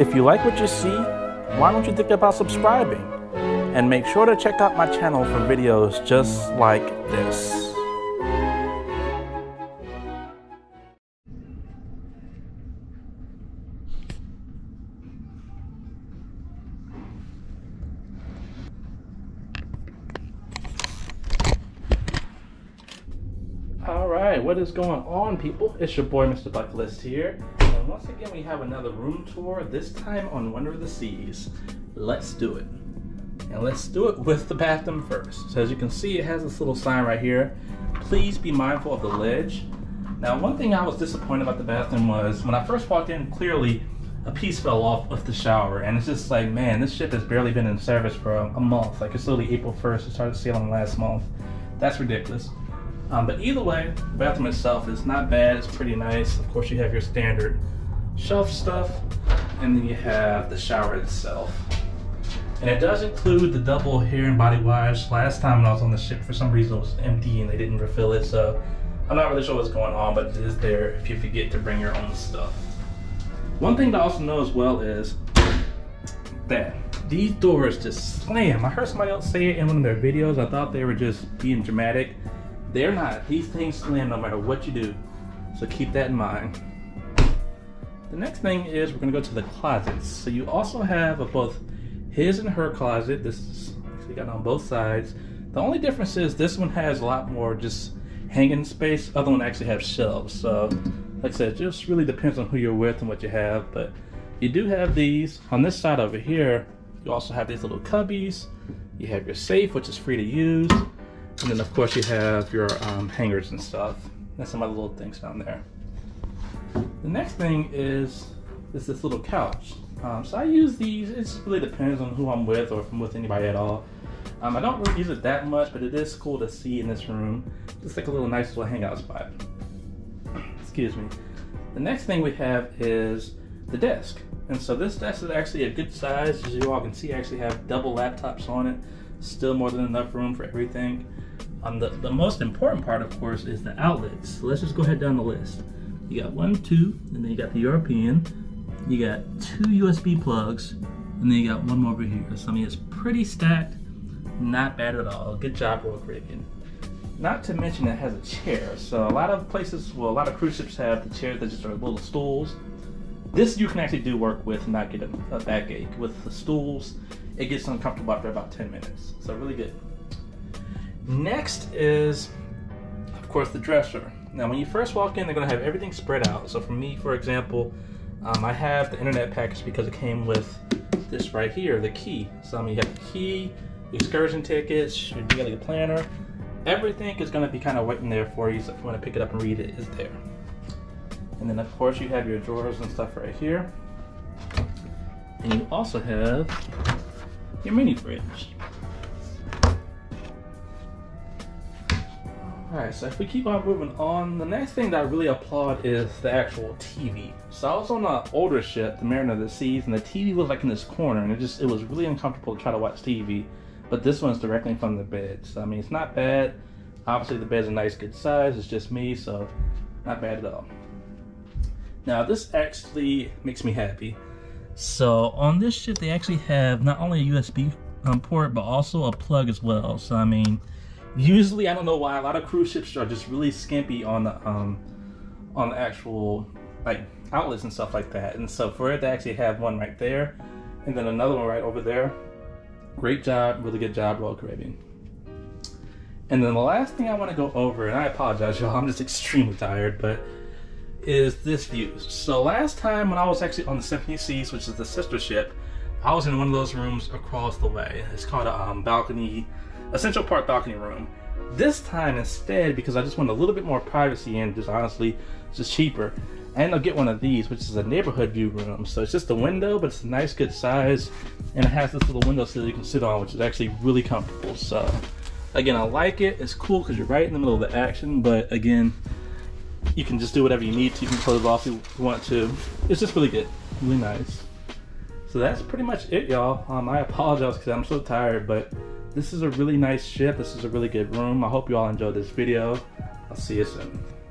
If you like what you see, why don't you think about subscribing? And make sure to check out my channel for videos just like this. Alright, what is going on people? It's your boy Mr. Bucketlist here. And once again we have another room tour, this time on Wonder of the Seas. Let's do it. And let's do it with the bathroom first. So as you can see it has this little sign right here. Please be mindful of the ledge. Now one thing I was disappointed about the bathroom was when I first walked in clearly a piece fell off of the shower and it's just like man this ship has barely been in service for a, a month like it's literally April 1st it started sailing last month that's ridiculous um, but either way, the bathroom itself is not bad. It's pretty nice. Of course, you have your standard shelf stuff, and then you have the shower itself. And it does include the double hair and body wash. Last time when I was on the ship, for some reason it was empty and they didn't refill it, so I'm not really sure what's going on, but it is there if you forget to bring your own stuff. One thing to also know as well is that these doors just slam. I heard somebody else say it in one of their videos. I thought they were just being dramatic. They're not. These things slam no matter what you do. So keep that in mind. The next thing is we're gonna go to the closets. So you also have a both his and her closet. This is you got on both sides. The only difference is this one has a lot more just hanging space. Other one actually has shelves. So like I said, it just really depends on who you're with and what you have. But you do have these. On this side over here, you also have these little cubbies. You have your safe, which is free to use. And then of course you have your um, hangers and stuff. That's some other little things down there. The next thing is, is this little couch. Um, so I use these, it really depends on who I'm with or if I'm with anybody at all. Um, I don't really use it that much, but it is cool to see in this room. Just like a little nice little hangout spot. Excuse me. The next thing we have is the desk. And so this desk is actually a good size. As you all can see, I actually have double laptops on it. Still more than enough room for everything. Um, the, the most important part, of course, is the outlets. So let's just go ahead down the list. You got one, two, and then you got the European. You got two USB plugs, and then you got one more over here. So I mean, it's pretty stacked. Not bad at all. Good job, Royal Caribbean. Not to mention it has a chair. So a lot of places, well, a lot of cruise ships have the chairs that just are little stools. This you can actually do work with and not get a, a backache. With the stools, it gets uncomfortable after about 10 minutes. So really good. Next is, of course, the dresser. Now, when you first walk in, they're going to have everything spread out. So for me, for example, um, I have the internet package because it came with this right here, the key. So I mean, you have the key, excursion tickets, your daily planner. Everything is going to be kind of waiting there for you. So if you want to pick it up and read it, it, is there. And then of course you have your drawers and stuff right here. And you also have your mini fridge. Alright, so if we keep on moving on, the next thing that I really applaud is the actual TV. So I was on an older ship, the Mariner of the Seas, and the TV was like in this corner, and it just it was really uncomfortable to try to watch TV. But this one's directly from the bed, so I mean it's not bad. Obviously the bed's a nice good size, it's just me, so not bad at all. Now this actually makes me happy. So on this ship they actually have not only a USB um, port, but also a plug as well. So I mean, usually I don't know why a lot of cruise ships are just really skimpy on the um on the actual like outlets and stuff like that. And so for it to actually have one right there and then another one right over there, great job, really good job, Royal Caribbean. And then the last thing I want to go over, and I apologize, y'all, I'm just extremely tired, but is this view. So last time when I was actually on the Symphony Seas, which is the sister ship, I was in one of those rooms across the way. It's called a um, balcony a Central Park balcony room. This time instead, because I just want a little bit more privacy and just honestly, it's just cheaper. And I'll get one of these, which is a neighborhood view room. So it's just a window, but it's a nice good size. And it has this little window sill you can sit on, which is actually really comfortable. So again, I like it. It's cool because you're right in the middle of the action, but again, you can just do whatever you need to. You can close off if you want to. It's just really good, really nice. So that's pretty much it, y'all. Um, I apologize because I'm so tired, but this is a really nice ship. This is a really good room. I hope you all enjoyed this video. I'll see you soon.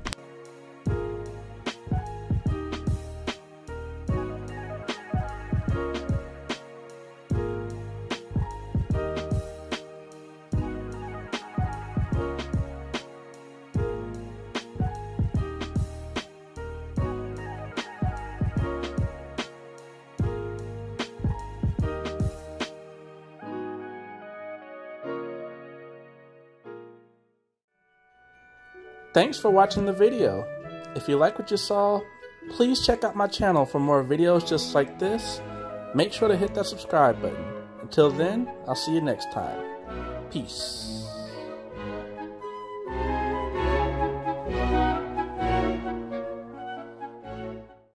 Thanks for watching the video. If you like what you saw, please check out my channel for more videos just like this. Make sure to hit that subscribe button. Until then, I'll see you next time. Peace.